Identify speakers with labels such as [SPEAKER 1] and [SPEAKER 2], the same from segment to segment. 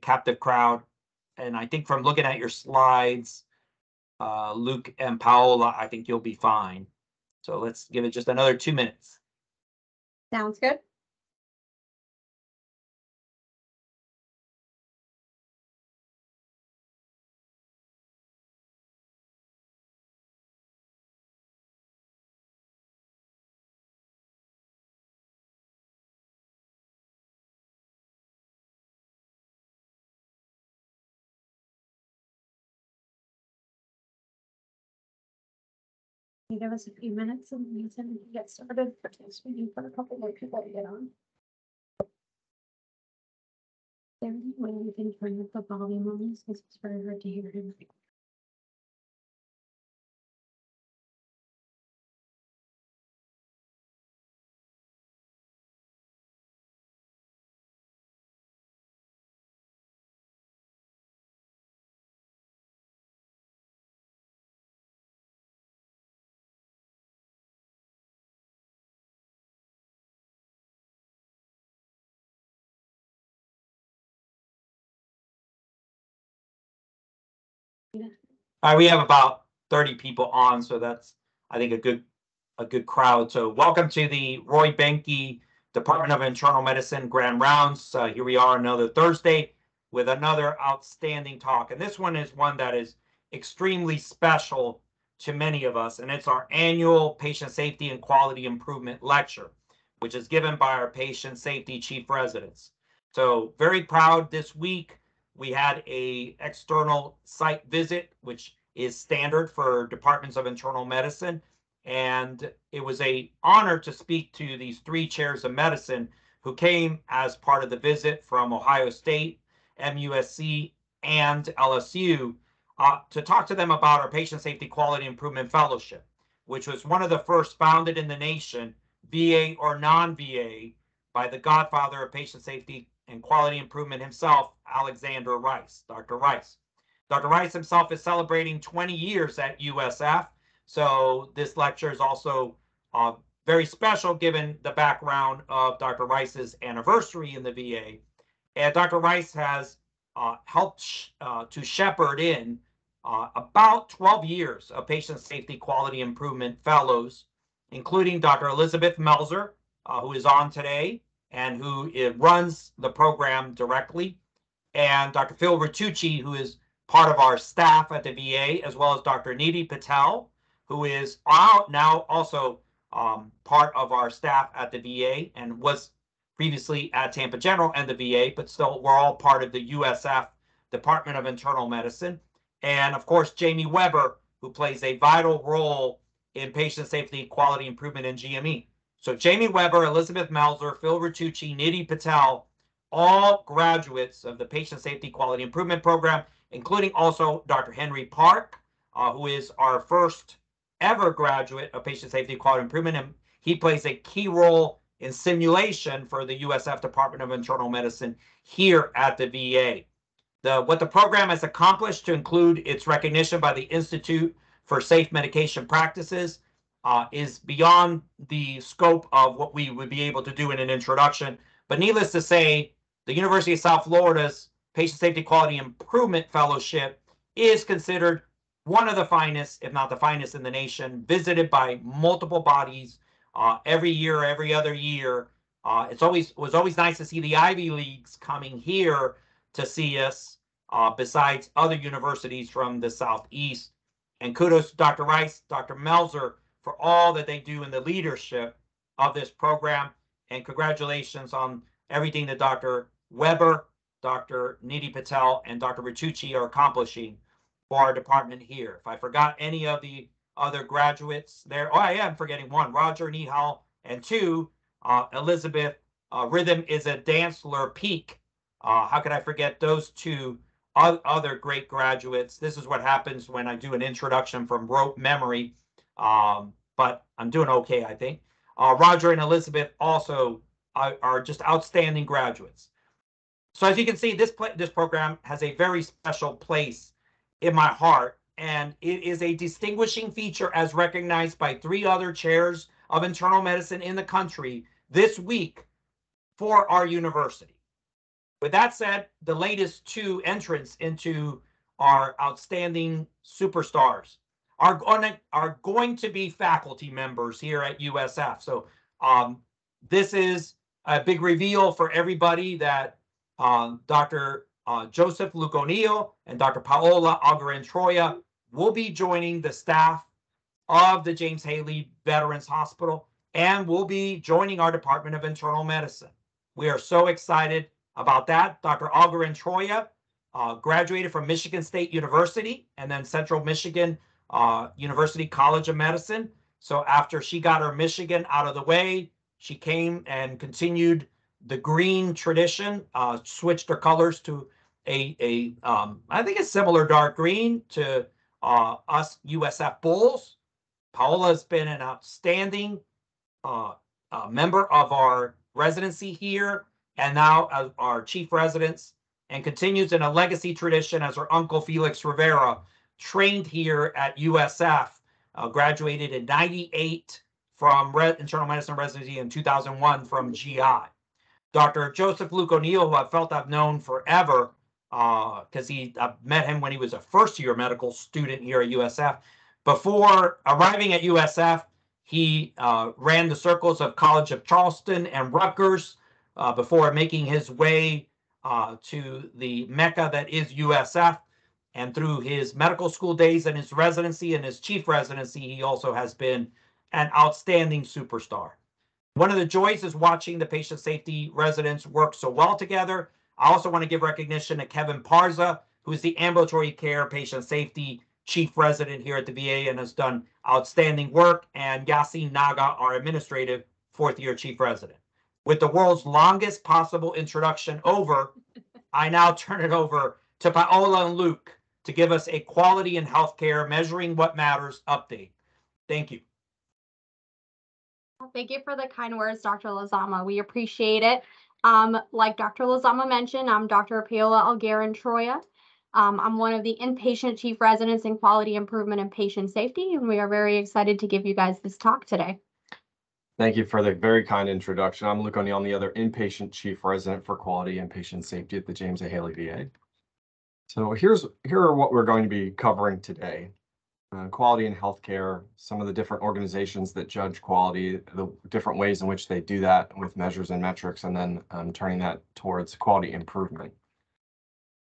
[SPEAKER 1] captive crowd. And I think from looking at your slides, uh, Luke and Paola, I think you'll be fine. So let's give it just another two minutes.
[SPEAKER 2] Sounds good. You give us a few minutes and we can get started for this meeting for a couple more people to get on? There, when you can turn up the volume on this, because it's very hard to hear him.
[SPEAKER 1] All right, we have about thirty people on, so that's, I think, a good, a good crowd. So welcome to the Roy Behnke Department of Internal Medicine Grand Rounds. Uh, here we are another Thursday with another outstanding talk. And this one is one that is extremely special to many of us, and it's our annual Patient Safety and Quality Improvement Lecture, which is given by our Patient Safety Chief Residents. So very proud this week we had a external site visit, which is standard for departments of internal medicine. And it was a honor to speak to these three chairs of medicine who came as part of the visit from Ohio State, MUSC, and LSU uh, to talk to them about our Patient Safety Quality Improvement Fellowship, which was one of the first founded in the nation, VA or non-VA, by the godfather of patient safety and quality improvement himself, Alexander Rice, Dr. Rice. Dr. Rice himself is celebrating 20 years at USF. So this lecture is also uh, very special given the background of Dr. Rice's anniversary in the VA. And Dr. Rice has uh, helped sh uh, to shepherd in uh, about 12 years of patient safety quality improvement fellows, including Dr. Elizabeth Melzer, uh, who is on today, and who runs the program directly, and Dr. Phil Ritucci, who is part of our staff at the VA, as well as Dr. Nidhi Patel, who is now also um, part of our staff at the VA and was previously at Tampa General and the VA, but still we're all part of the USF Department of Internal Medicine. And of course, Jamie Weber, who plays a vital role in patient safety, quality improvement, and GME. So Jamie Weber, Elizabeth Melzer, Phil Ritucci, Nidhi Patel, all graduates of the Patient Safety Quality Improvement Program, including also Dr. Henry Park, uh, who is our first ever graduate of Patient Safety Quality Improvement. And he plays a key role in simulation for the USF Department of Internal Medicine here at the VA. The, what the program has accomplished to include its recognition by the Institute for Safe Medication Practices uh, is beyond the scope of what we would be able to do in an introduction. But needless to say, the University of South Florida's Patient Safety Quality Improvement Fellowship is considered one of the finest, if not the finest in the nation, visited by multiple bodies uh, every year, every other year. Uh, it's always it was always nice to see the Ivy Leagues coming here to see us, uh, besides other universities from the Southeast. And kudos to Dr. Rice, Dr. Melzer, for all that they do in the leadership of this program. And congratulations on everything that Dr. Weber, Dr. Nidhi Patel, and Dr. Ritucci are accomplishing for our department here. If I forgot any of the other graduates there, oh, I am forgetting one, Roger Nihal, and two, uh, Elizabeth uh, Rhythm is a Dancer Peak. Uh, how could I forget those two other great graduates? This is what happens when I do an introduction from rote memory. Um, but I'm doing okay, I think. Uh, Roger and Elizabeth also are, are, just outstanding graduates. So as you can see, this this program has a very special place in my heart, and it is a distinguishing feature as recognized by three other chairs of internal medicine in the country this week for our university. With that said, the latest two entrants into our outstanding superstars are going are going to be faculty members here at USF. So um, this is a big reveal for everybody that um, Dr. Uh, Joseph Luke O'Neill and Dr. Paola Algarin Troia will be joining the staff of the James Haley Veterans Hospital and will be joining our Department of Internal Medicine. We are so excited about that. Dr. Algarin Troia uh, graduated from Michigan State University and then Central Michigan uh, University College of Medicine. So after she got her Michigan out of the way, she came and continued the green tradition, uh, switched her colors to a, a um, I think a similar dark green to uh, us USF Bulls. Paola's been an outstanding uh, uh, member of our residency here and now our chief residence and continues in a legacy tradition as her uncle Felix Rivera trained here at USF, uh, graduated in 98 from Re- internal medicine residency in 2001 from GI. Dr. Joseph Luke O'Neill, who I felt I've known forever, because uh, he I met him when he was a first year medical student here at USF. Before arriving at USF, he uh, ran the circles of College of Charleston and Rutgers uh, before making his way uh, to the mecca that is USF. And through his medical school days and his residency and his chief residency, he also has been an outstanding superstar. One of the joys is watching the patient safety residents work so well together. I also want to give recognition to Kevin Parza, who is the ambulatory care patient safety chief resident here at the VA and has done outstanding work, and Yasin Naga, our administrative fourth year chief resident. With the world's longest possible introduction over, I now turn it over to Paola and Luke to give us a quality in healthcare measuring what matters update. Thank you.
[SPEAKER 3] Thank you for the kind words, Dr. Lazama. We appreciate it. Um, like Dr. Lazama mentioned, I'm Dr. Paola Algarin Troia. Um, I'm one of the inpatient chief residents in quality improvement and patient safety, and we are very excited to give you guys this talk today.
[SPEAKER 4] Thank you for the very kind introduction. I'm Luke O'Neill, I'm the other inpatient chief resident for quality and patient safety at the James A. Haley VA. So here's here are what we're going to be covering today. Uh, quality in healthcare, some of the different organizations that judge quality, the different ways in which they do that with measures and metrics, and then um, turning that towards quality improvement.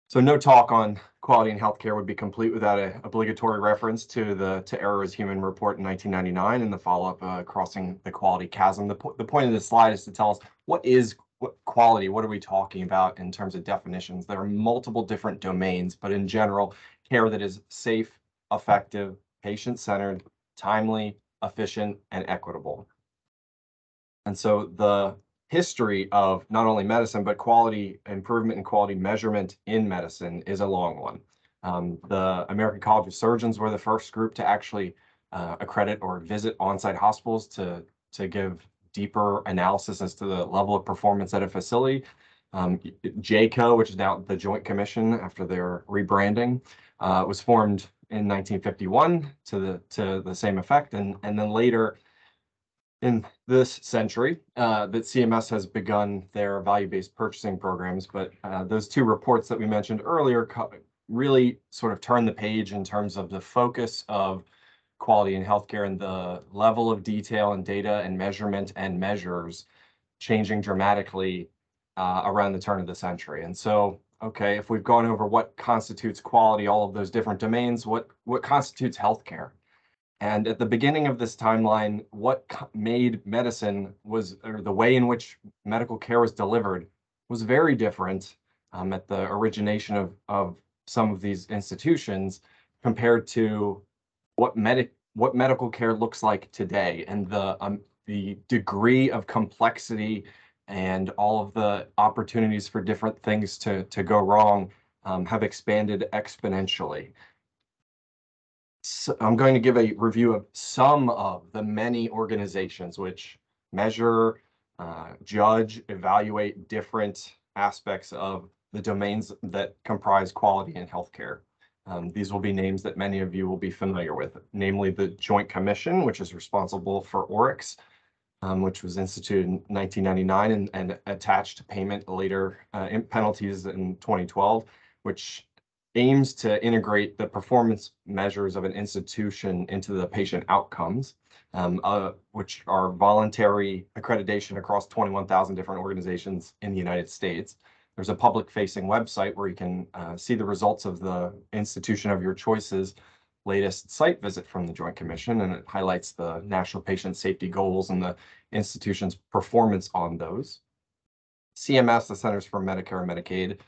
[SPEAKER 4] So no talk on quality in healthcare would be complete without an obligatory reference to the To Err is Human report in 1999 and the follow-up uh, Crossing the Quality Chasm. The, po the point of this slide is to tell us what is what quality, what are we talking about in terms of definitions? There are multiple different domains, but in general, care that is safe, effective, patient-centered, timely, efficient, and equitable. And so the history of not only medicine, but quality improvement and quality measurement in medicine is a long one. Um, the American College of Surgeons were the first group to actually uh, accredit or visit on-site hospitals to, to give deeper analysis as to the level of performance at a facility. Um, JCAHO, which is now the Joint Commission after their rebranding, uh, was formed in 1951 to the to the same effect, and and then later in this century uh, that CMS has begun their value-based purchasing programs. But uh, those two reports that we mentioned earlier really sort of turn the page in terms of the focus of quality in healthcare and the level of detail and data and measurement and measures changing dramatically uh, around the turn of the century. And so, okay, if we've gone over what constitutes quality, all of those different domains, what what constitutes healthcare? And at the beginning of this timeline, what made medicine was, or the way in which medical care was delivered was very different um, at the origination of, of some of these institutions compared to what medic what medical care looks like today and the um, the degree of complexity and all of the opportunities for different things to to go wrong um, have expanded exponentially. So I'm going to give a review of some of the many organizations which measure, uh, judge, evaluate different aspects of the domains that comprise quality in healthcare. Um, these will be names that many of you will be familiar with, namely the Joint Commission, which is responsible for ORYX, um, which was instituted in nineteen ninety-nine and, and attached to payment later, uh, in penalties in twenty twelve, which aims to integrate the performance measures of an institution into the patient outcomes, um, uh, which are voluntary accreditation across twenty-one thousand different organizations in the United States. There's a public-facing website where you can uh, see the results of the institution of your choices latest site visit from the Joint Commission, and it highlights the national patient safety goals and the institution's performance on those. CMS, the Centers for Medicare and Medicaid,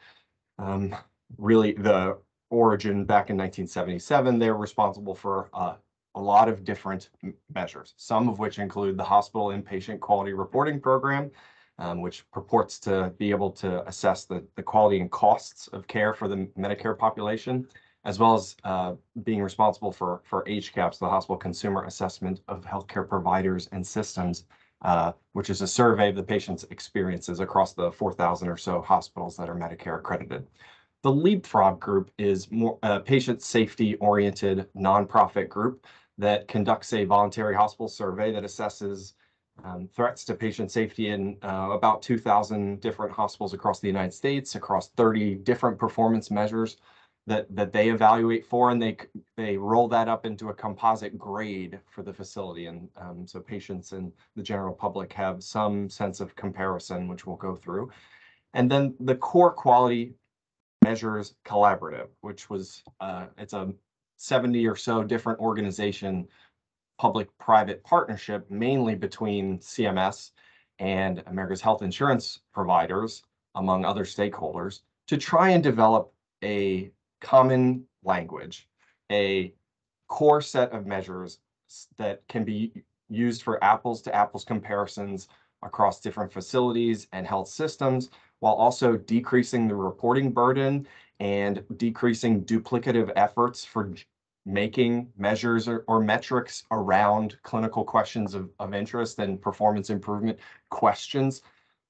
[SPEAKER 4] um, really the origin back in nineteen seventy-seven, they're responsible for uh, a lot of different measures, some of which include the hospital inpatient quality reporting program, which purports to be able to assess the, the quality and costs of care for the Medicare population, as well as uh, being responsible for, for HCAHPS, the Hospital Consumer Assessment of Healthcare Providers and Systems, uh, which is a survey of the patient's experiences across the 4,000 or so hospitals that are Medicare accredited. The Leapfrog Group is more a patient safety oriented nonprofit group that conducts a voluntary hospital survey that assesses um, threats to patient safety in uh, about 2,000 different hospitals across the United States, across 30 different performance measures that that they evaluate for, and they they roll that up into a composite grade for the facility, and um, so patients and the general public have some sense of comparison, which we'll go through. And then the core quality measures collaborative, which was uh, it's a 70 or so different organization public-private partnership, mainly between CMS and America's health insurance providers, among other stakeholders, to try and develop a common language, a core set of measures that can be used for apples to apples comparisons across different facilities and health systems, while also decreasing the reporting burden and decreasing duplicative efforts for making measures or, or metrics around clinical questions of, of interest and performance improvement questions.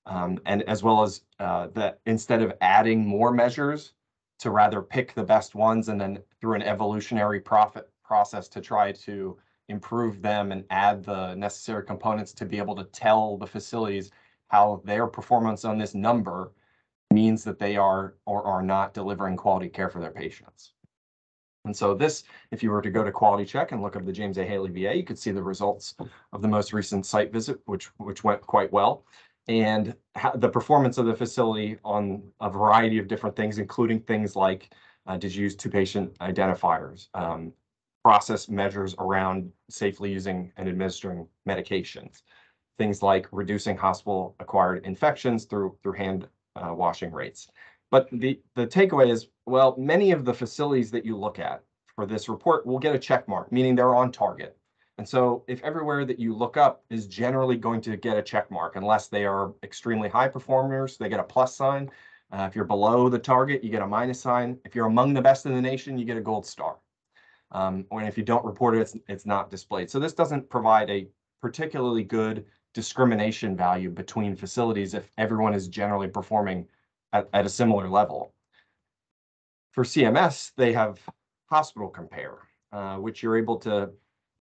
[SPEAKER 4] Um, and as well as uh, that instead of adding more measures, to rather pick the best ones and then through an evolutionary profit process to try to improve them and add the necessary components to be able to tell the facilities how their performance on this number means that they are or are not delivering quality care for their patients. And so this, if you were to go to Quality Check and look up the James A. Haley VA, you could see the results of the most recent site visit, which which went quite well. And the performance of the facility on a variety of different things, including things like uh, did you use two patient identifiers, um, process measures around safely using and administering medications, things like reducing hospital acquired infections through through hand uh, washing rates. But the the takeaway is, well, many of the facilities that you look at for this report will get a check mark, meaning they're on target. And so if everywhere that you look up is generally going to get a check mark, unless they are extremely high performers, they get a plus sign. Uh, if you're below the target, you get a minus sign. If you're among the best in the nation, you get a gold star. Um, and if you don't report it, it's, it's not displayed. So this doesn't provide a particularly good discrimination value between facilities if everyone is generally performing at, at a similar level. For CMS, they have hospital compare, uh, which you're able to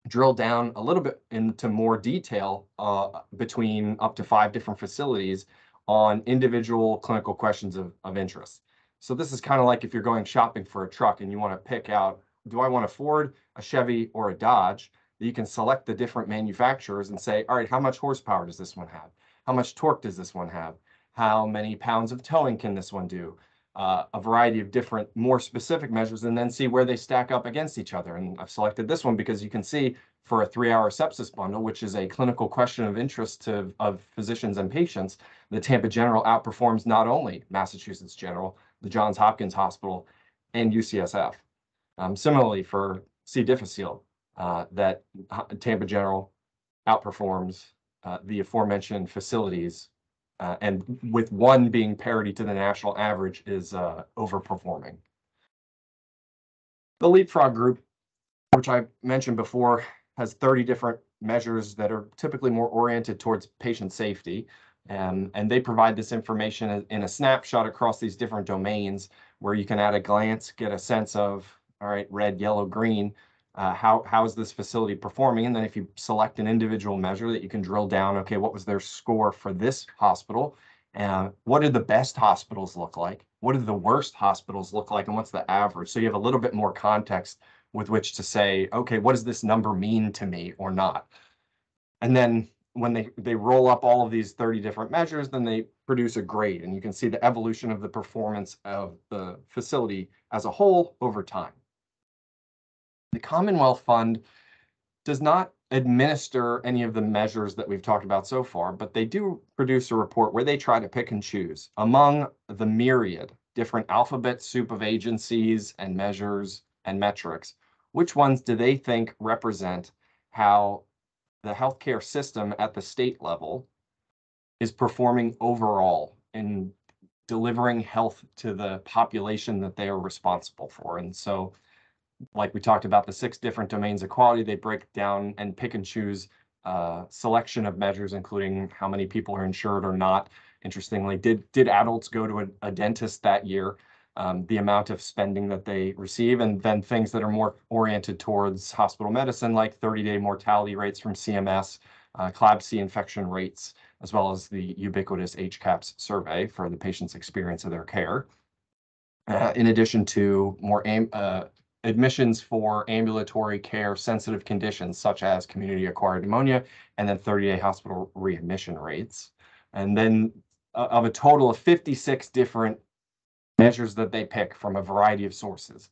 [SPEAKER 4] drill down a little bit into more detail uh, between up to five different facilities on individual clinical questions of, of interest. So this is kind of like if you're going shopping for a truck and you want to pick out, do I want a Ford, a Chevy, or a Dodge? You can select the different manufacturers and say, all right, how much horsepower does this one have? How much torque does this one have? How many pounds of towing can this one do? Uh, a variety of different, more specific measures, and then see where they stack up against each other. And I've selected this one because you can see for a three-hour sepsis bundle, which is a clinical question of interest to of physicians and patients, the Tampa General outperforms not only Massachusetts General, the Johns Hopkins Hospital, and UCSF. Um, similarly, for C. difficile, uh, that Tampa General outperforms uh, the aforementioned facilities, uh, and with one being parity to the national average is uh, overperforming. The Leapfrog Group, which I mentioned before, has 30 different measures that are typically more oriented towards patient safety. Um, and they provide this information in- in a snapshot across these different domains where you can at a glance get a sense of, all right, red, yellow, green. Uh, how, how is this facility performing? And then if you select an individual measure that you can drill down, okay, what was their score for this hospital? And what did the best hospitals look like? What did the worst hospitals look like? And what's the average? So you have a little bit more context with which to say, okay, what does this number mean to me or not? And then when they, they roll up all of these 30 different measures, then they produce a grade and you can see the evolution of the performance of the facility as a whole over time. The Commonwealth Fund does not administer any of the measures that we've talked about so far, but they do produce a report where they try to pick and choose among the myriad different alphabet soup of agencies and measures and metrics. Which ones do they think represent how the healthcare system at the state level is performing overall in delivering health to the population that they are responsible for? And so like we talked about the six different domains of quality, they break down and pick and choose a selection of measures, including how many people are insured or not. Interestingly, did did adults go to a, a dentist that year? Um, the amount of spending that they receive, and then things that are more oriented towards hospital medicine, like 30-day mortality rates from CMS, uh, CLABSI infection rates, as well as the ubiquitous HCAHPS survey for the patient's experience of their care. Uh, in addition to more aim, uh, admissions for ambulatory care sensitive conditions such as community acquired pneumonia and then 30-day hospital readmission rates. And then uh, of a total of 56 different measures that they pick from a variety of sources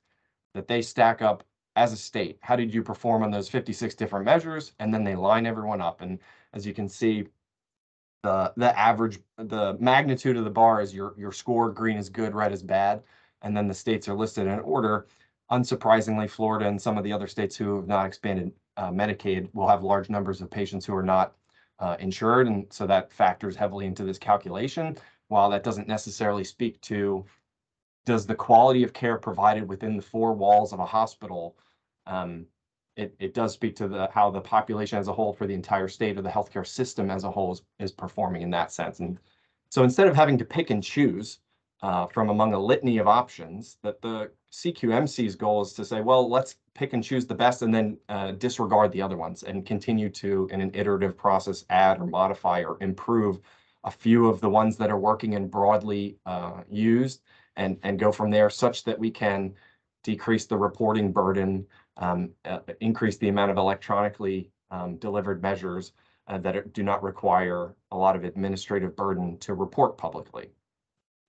[SPEAKER 4] that they stack up as a state. How did you perform on those 56 different measures? And then they line everyone up. And as you can see, the the average, the magnitude of the bar is your your score. Green is good, red is bad. And then the states are listed in order. Unsurprisingly, Florida and some of the other states who have not expanded uh, Medicaid will have large numbers of patients who are not uh, insured, and so that factors heavily into this calculation. While that doesn't necessarily speak to does the quality of care provided within the four walls of a hospital, um, it, it does speak to the how the population as a whole for the entire state or the healthcare system as a whole is, is performing in that sense. And so instead of having to pick and choose uh, from among a litany of options, that the CQMC's goal is to say, well, let's pick and choose the best and then uh, disregard the other ones and continue to, in an iterative process, add or modify or improve a few of the ones that are working and broadly uh, used and, and go from there such that we can decrease the reporting burden, um, uh, increase the amount of electronically um, delivered measures uh, that do not require a lot of administrative burden to report publicly.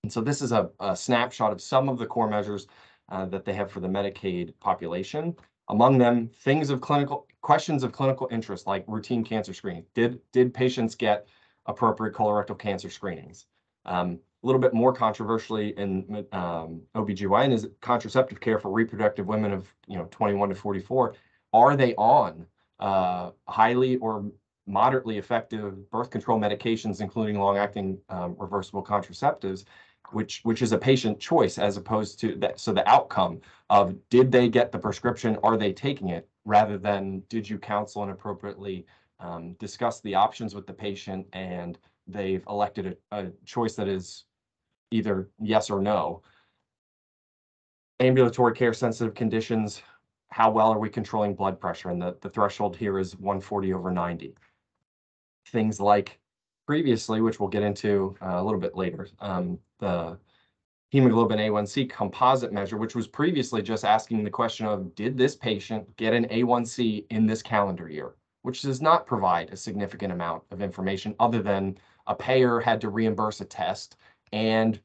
[SPEAKER 4] And so this is a, a snapshot of some of the core measures uh, that they have for the Medicaid population. Among them, things of clinical questions of clinical interest like routine cancer screening. Did did patients get appropriate colorectal cancer screenings? Um, a little bit more controversially in um, OBGYN is contraceptive care for reproductive women of you know 21 to 44. Are they on uh, highly or moderately effective birth control medications, including long-acting um, reversible contraceptives? Which which is a patient choice as opposed to that. So the outcome of did they get the prescription, are they taking it, rather than did you counsel and appropriately um, discuss the options with the patient and they've elected a, a choice that is either yes or no. Ambulatory care sensitive conditions, how well are we controlling blood pressure? And the, the threshold here is 140 over 90. Things like previously, which we'll get into uh, a little bit later, um, the hemoglobin A1C composite measure, which was previously just asking the question of, did this patient get an A1C in this calendar year? Which does not provide a significant amount of information other than a payer had to reimburse a test and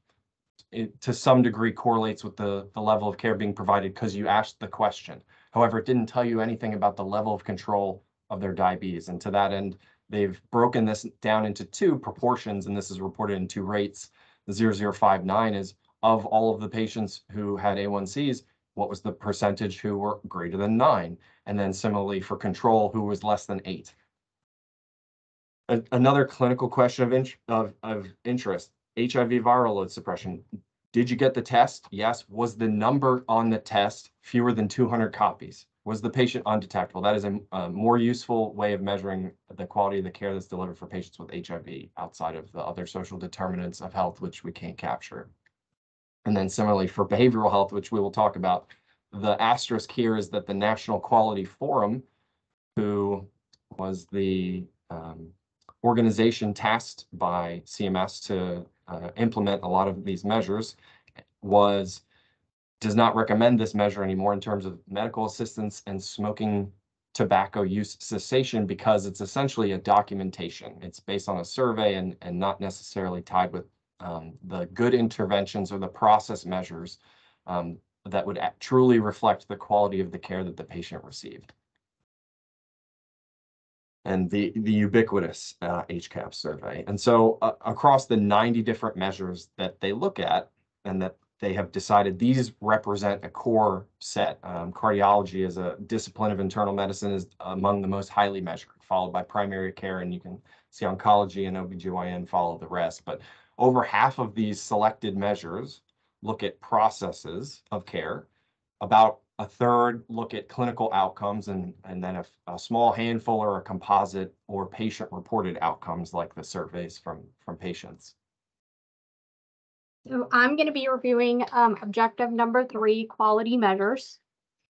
[SPEAKER 4] it to some degree correlates with the, the level of care being provided because you asked the question. However, it didn't tell you anything about the level of control of their diabetes. And to that end, they've broken this down into two proportions, and this is reported in two rates. The 0059 is of all of the patients who had A1Cs, what was the percentage who were greater than nine? And then similarly for control, who was less than eight? A- Another clinical question of, of, of interest, HIV viral load suppression. Did you get the test? Yes. Was the number on the test fewer than 200 copies? Was the patient undetectable? That is a, a more useful way of measuring the quality of the care that's delivered for patients with HIV outside of the other social determinants of health, which we can't capture. And then similarly for behavioral health, which we will talk about, the asterisk here is that the National Quality Forum, who was the um, organization tasked by CMS to uh, implement a lot of these measures, was does not recommend this measure anymore in terms of medical assistance and smoking tobacco use cessation because it's essentially a documentation. It's based on a survey and, and not necessarily tied with um, the good interventions or the process measures um, that would truly reflect the quality of the care that the patient received. And the, the ubiquitous uh, HCAP survey. And so uh, across the 90 different measures that they look at and that they have decided these represent a core set. Um, cardiology as a discipline of internal medicine is among the most highly measured, followed by primary care, and you can see oncology and OBGYN follow the rest. But over half of these selected measures look at processes of care. About a third look at clinical outcomes and, and then a, a small handful or a composite or patient reported outcomes like the surveys from, from patients.
[SPEAKER 3] So I'm going to be reviewing um, objective number three, quality measures.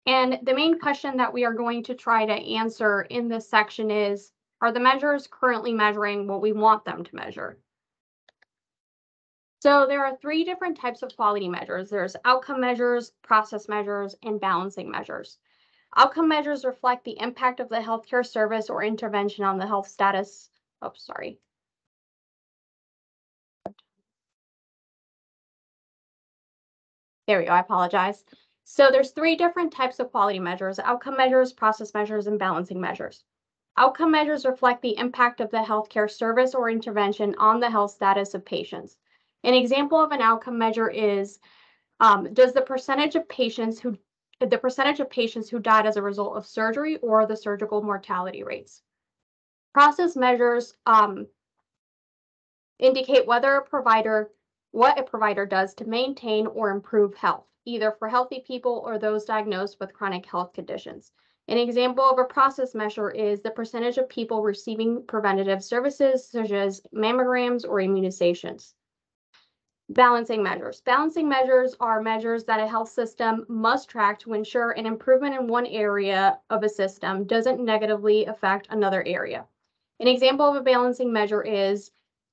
[SPEAKER 3] And the main question that we are going to try to answer in this section is, are the measures currently measuring what we want them to measure? So there are three different types of quality measures. There's outcome measures, process measures, and balancing measures. Outcome measures reflect the impact of the healthcare service or intervention on the health status. Oh, sorry. There we go, I apologize. So there's three different types of quality measures, outcome measures, process measures, and balancing measures. Outcome measures reflect the impact of the healthcare service or intervention on the health status of patients. An example of an outcome measure is, um, does the percentage of patients who, the percentage of patients who died as a result of surgery or the surgical mortality rates? Process measures um, indicate whether a provider what a provider does to maintain or improve health, either for healthy people or those diagnosed with chronic health conditions. An example of a process measure is the percentage of people receiving preventative services such as mammograms or immunizations. Balancing measures. Balancing measures are measures that a health system must track to ensure an improvement in one area of a system doesn't negatively affect another area. An example of a balancing measure is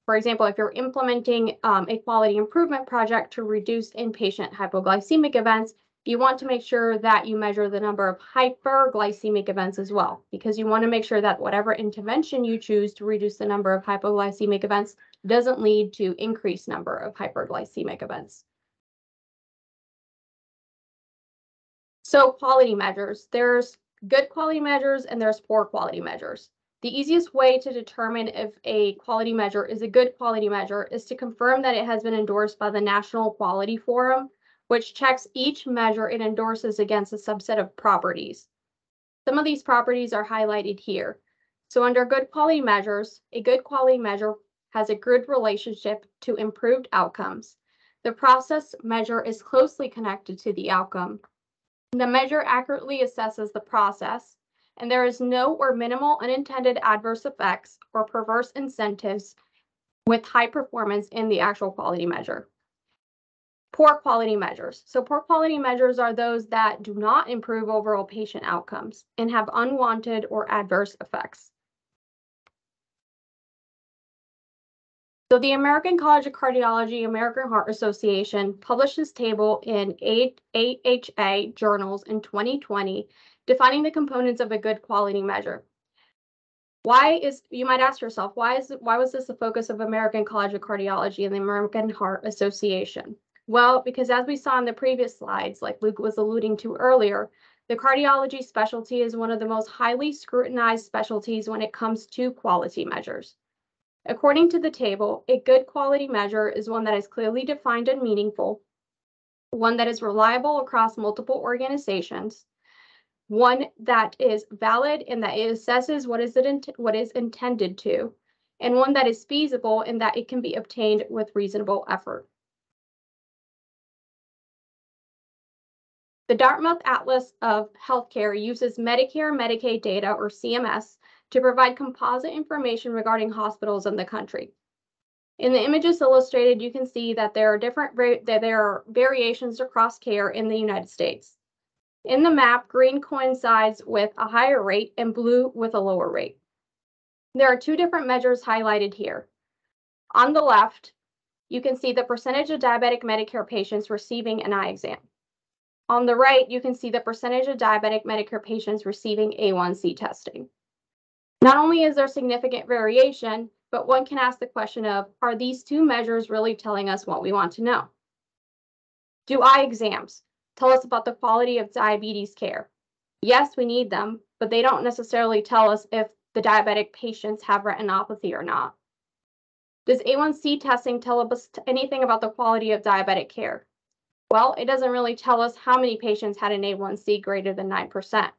[SPEAKER 3] for example, if you're implementing um, a quality improvement project to reduce inpatient hypoglycemic events, you want to make sure that you measure the number of hyperglycemic events as well, because you want to make sure that whatever intervention you choose to reduce the number of hypoglycemic events doesn't lead to increased number of hyperglycemic events. So quality measures, there's good quality measures and there's poor quality measures. The easiest way to determine if a quality measure is a good quality measure is to confirm that it has been endorsed by the National Quality Forum, which checks each measure it endorses against a subset of properties. Some of these properties are highlighted here. So under good quality measures, a good quality measure has a good relationship to improved outcomes. The process measure is closely connected to the outcome. The measure accurately assesses the process and there is no or minimal unintended adverse effects or perverse incentives with high performance in the actual quality measure. Poor quality measures. So poor quality measures are those that do not improve overall patient outcomes and have unwanted or adverse effects. So the American College of Cardiology, American Heart Association published this table in AHA journals in 2020 defining the components of a good quality measure. Why is, you might ask yourself, why is, why was this the focus of American College of Cardiology and the American Heart Association? Well, because as we saw in the previous slides, like Luke was alluding to earlier, the cardiology specialty is one of the most highly scrutinized specialties when it comes to quality measures. According to the table, a good quality measure is one that is clearly defined and meaningful, one that is reliable across multiple organizations, one that is valid and that it assesses what is it what is intended to, and one that is feasible in that it can be obtained with reasonable effort. The Dartmouth Atlas of Healthcare uses Medicare Medicaid data, or CMS, to provide composite information regarding hospitals in the country. In the images illustrated, you can see that there are different that there are variations across care in the United States. In the map, green coincides with a higher rate and blue with a lower rate. There are two different measures highlighted here. On the left, you can see the percentage of diabetic Medicare patients receiving an eye exam. On the right, you can see the percentage of diabetic Medicare patients receiving A1C testing. Not only is there significant variation, but one can ask the question of, are these two measures really telling us what we want to know? Do eye exams tell us about the quality of diabetes care? Yes, we need them, but they don't necessarily tell us if the diabetic patients have retinopathy or not. Does A1C testing tell us anything about the quality of diabetic care? Well, it doesn't really tell us how many patients had an A1C greater than 9%.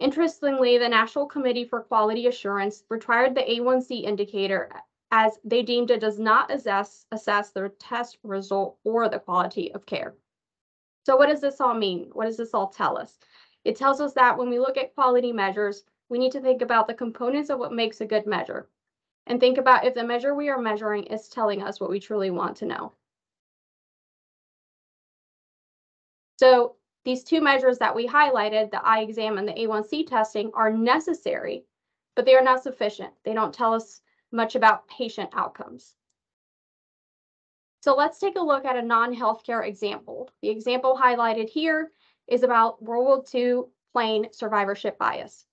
[SPEAKER 3] Interestingly, the National Committee for Quality Assurance retired the A1C indicator as they deemed it does not assess, assess the test result or the quality of care. So what does this all mean? What does this all tell us? It tells us that when we look at quality measures, we need to think about the components of what makes a good measure and think about if the measure we are measuring is telling us what we truly want to know. So these two measures that we highlighted, the eye exam and the A1C testing, are necessary, but they are not sufficient. They don't tell us much about patient outcomes. So let's take a look at a non-healthcare example. The example highlighted here is about World War II plane survivorship bias.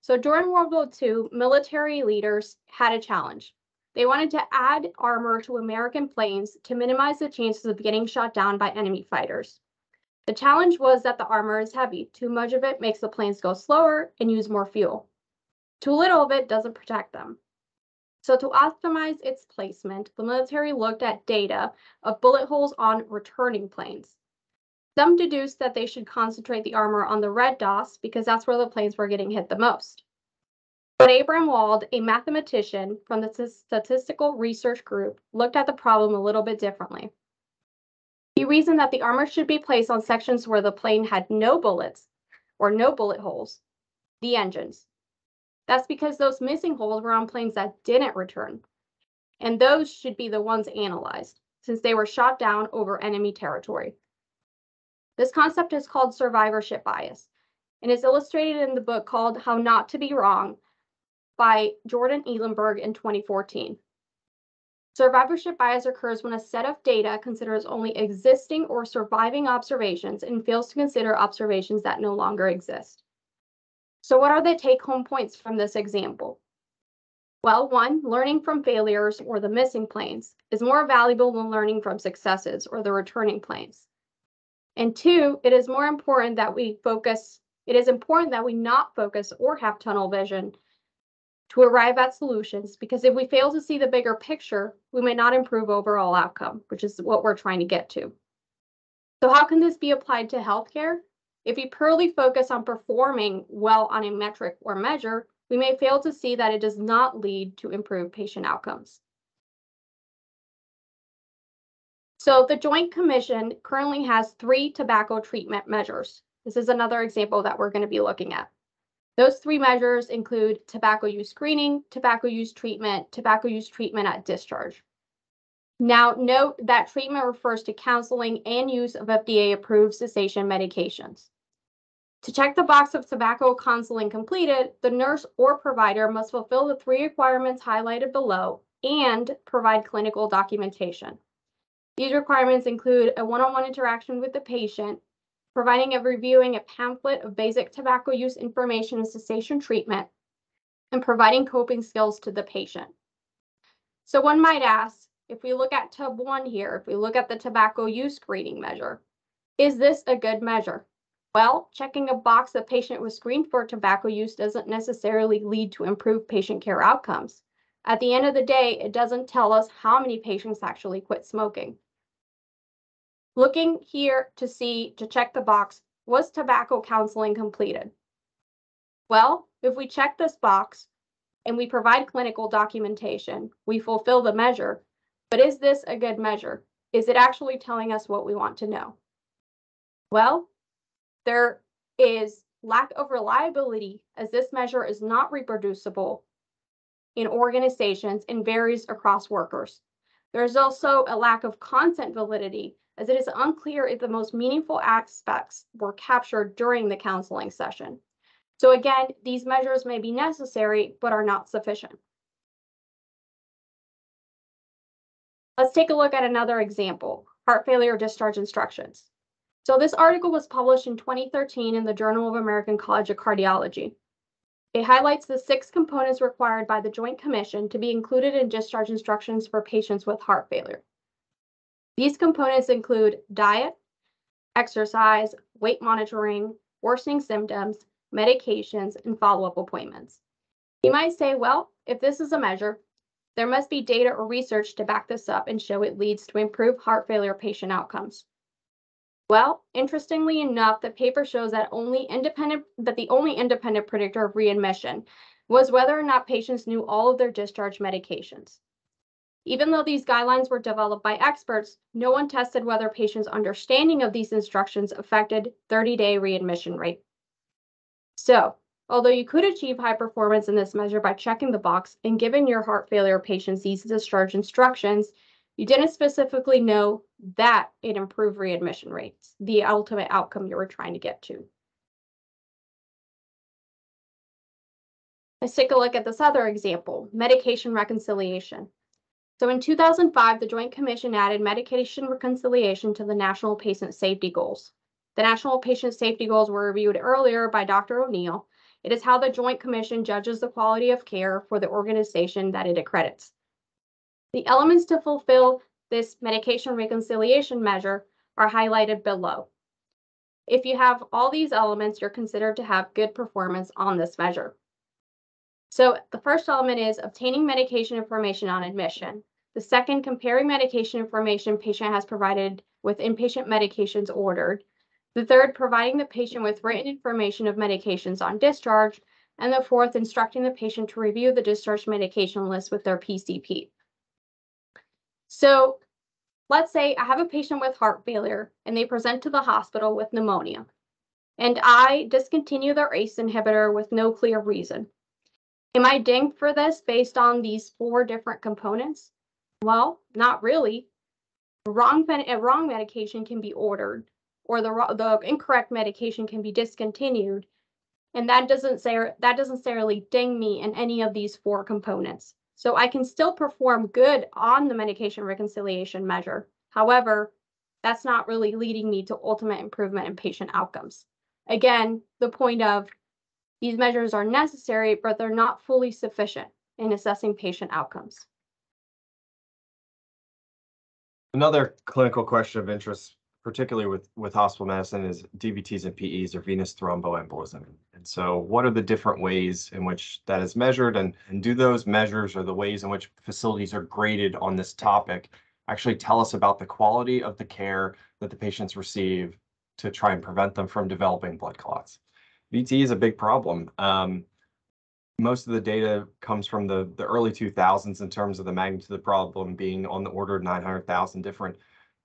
[SPEAKER 3] So during World War II, military leaders had a challenge. They wanted to add armor to American planes to minimize the chances of getting shot down by enemy fighters. The challenge was that the armor is heavy. Too much of it makes the planes go slower and use more fuel. Too little of it doesn't protect them. So to optimize its placement, the military looked at data of bullet holes on returning planes. Some deduced that they should concentrate the armor on the red dots because that's where the planes were getting hit the most. But Abraham Wald, a mathematician from the Statistical Research Group, looked at the problem a little bit differently. He reasoned that the armor should be placed on sections where the plane had no bullets or no bullet holes, the engines. That's because those missing holes were on planes that didn't return. And those should be the ones analyzed since they were shot down over enemy territory. This concept is called survivorship bias and is illustrated in the book called How Not to Be Wrong by Jordan Ellenberg in 2014. Survivorship bias occurs when a set of data considers only existing or surviving observations and fails to consider observations that no longer exist. So what are the take-home points from this example? Well, one, learning from failures or the missing planes is more valuable than learning from successes or the returning planes. And two, it is more important that we focus, it is important that we not focus or have tunnel vision to arrive at solutions because if we fail to see the bigger picture, we may not improve overall outcome, which is what we're trying to get to. So how can this be applied to healthcare? If we purely focus on performing well on a metric or measure, we may fail to see that it does not lead to improved patient outcomes. So the Joint Commission currently has three tobacco treatment measures. This is another example that we're going to be looking at. Those three measures include tobacco use screening, tobacco use treatment, tobacco use treatment at discharge. Now, note that treatment refers to counseling and use of FDA-approved cessation medications. To check the box of tobacco counseling completed, the nurse or provider must fulfill the three requirements highlighted below and provide clinical documentation. These requirements include a one-on-one -on -one interaction with the patient, providing and reviewing a pamphlet of basic tobacco use information and cessation treatment, and providing coping skills to the patient. So one might ask, if we look at tub one here, if we look at the tobacco use screening measure, is this a good measure? Well, checking a box the patient was screened for tobacco use doesn't necessarily lead to improved patient care outcomes. At the end of the day, it doesn't tell us how many patients actually quit smoking. Looking here to see, to check the box, was tobacco counseling completed? Well, if we check this box and we provide clinical documentation, we fulfill the measure, but is this a good measure? Is it actually telling us what we want to know? Well, there is lack of reliability as this measure is not reproducible in organizations and varies across workers. There is also a lack of content validity as it is unclear if the most meaningful aspects were captured during the counseling session. So again, these measures may be necessary, but are not sufficient. Let's take a look at another example, heart failure discharge instructions. So this article was published in 2013 in the Journal of American College of Cardiology. It highlights the six components required by the Joint Commission to be included in discharge instructions for patients with heart failure. These components include diet, exercise, weight monitoring, worsening symptoms, medications, and follow-up appointments. You might say, well, if this is a measure, there must be data or research to back this up and show it leads to improved heart failure patient outcomes. Well, interestingly enough, the paper shows that only independent that the only independent predictor of readmission was whether or not patients knew all of their discharge medications. Even though these guidelines were developed by experts, no one tested whether patients' understanding of these instructions affected 30-day readmission rate. So, although you could achieve high performance in this measure by checking the box and giving your heart failure patients these discharge instructions, you didn't specifically know that it improved readmission rates, the ultimate outcome you were trying to get to. Let's take a look at this other example, medication reconciliation. So in 2005, the Joint Commission added medication reconciliation to the National Patient Safety Goals. The National Patient Safety Goals were reviewed earlier by Dr. O'Neill. It is how the Joint Commission judges the quality of care for the organization that it accredits. The elements to fulfill this medication reconciliation measure are highlighted below. If you have all these elements, you're considered to have good performance on this measure. So the first element is obtaining medication information on admission. The second, comparing medication information patient has provided with inpatient medications ordered. The third, providing the patient with written information of medications on discharge. And the fourth, instructing the patient to review the discharge medication list with their PCP. So let's say I have a patient with heart failure and they present to the hospital with pneumonia. And I discontinue their ACE inhibitor with no clear reason. Am I dinged for this based on these four different components? Well, not really. Wrong, wrong medication can be ordered or the, the incorrect medication can be discontinued. And that doesn't say that doesn't necessarily ding me in any of these four components. So I can still perform good on the medication reconciliation measure. However, that's not really leading me to ultimate improvement in patient outcomes. Again, the point of these measures are necessary, but they're not fully sufficient in assessing patient outcomes.
[SPEAKER 4] Another clinical question of interest, particularly with, with hospital medicine, is DVTs and PEs or venous thromboembolism. And so what are the different ways in which that is measured? And, and do those measures or the ways in which facilities are graded on this topic actually tell us about the quality of the care that the patients receive to try and prevent them from developing blood clots? VT is a big problem. Um, most of the data comes from the, the early 2000s in terms of the magnitude of the problem being on the order of 900,000 different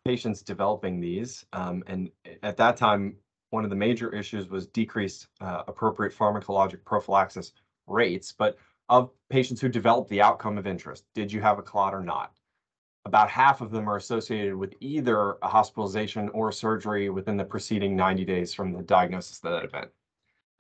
[SPEAKER 4] patients developing these. Um, and at that time, one of the major issues was decreased uh, appropriate pharmacologic prophylaxis rates, but of patients who developed the outcome of interest, did you have a clot or not? About half of them are associated with either a hospitalization or surgery within the preceding 90 days from the diagnosis of that event.